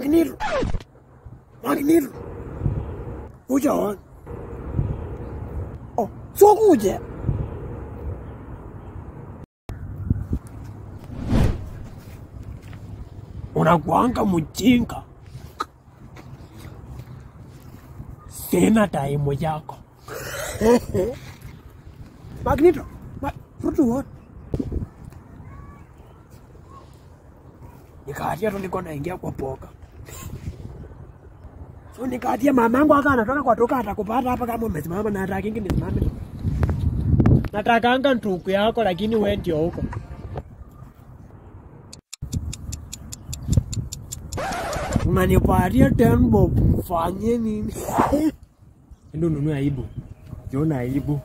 Magneto. Magnil Kuja on. Oh, so kuja. Unakuanga mjinga. Sina taimu yako. Magnito, Ma, rudi on. nikaatia tu niko naingia kwa poka. So nikaachia mamangu aka anatoka kwa toka atakupata hapa kama umesimama na hatakingi nisimame. Natakanga ntuku yako lakini wewe ndio huko. Unanipatia ten bob mfanye nini? Ndio nunua aibu. Jiona aibu.